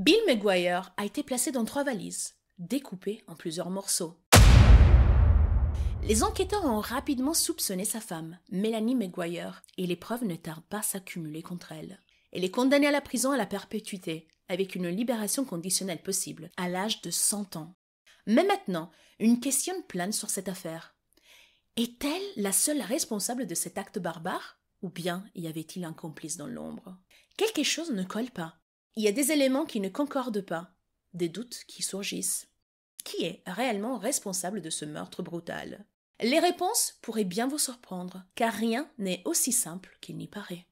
Bill McGuire a été placé dans trois valises, découpées en plusieurs morceaux. Les enquêteurs ont rapidement soupçonné sa femme, Mélanie McGuire, et les preuves ne tardent pas à s'accumuler contre elle. Elle est condamnée à la prison à la perpétuité, avec une libération conditionnelle possible, à l'âge de 100 ans. Mais maintenant, une question plane sur cette affaire. Est-elle la seule responsable de cet acte barbare Ou bien y avait-il un complice dans l'ombre? Quelque chose ne colle pas. Il y a des éléments qui ne concordent pas, des doutes qui surgissent. Qui est réellement responsable de ce meurtre brutal? Les réponses pourraient bien vous surprendre, car rien n'est aussi simple qu'il n'y paraît.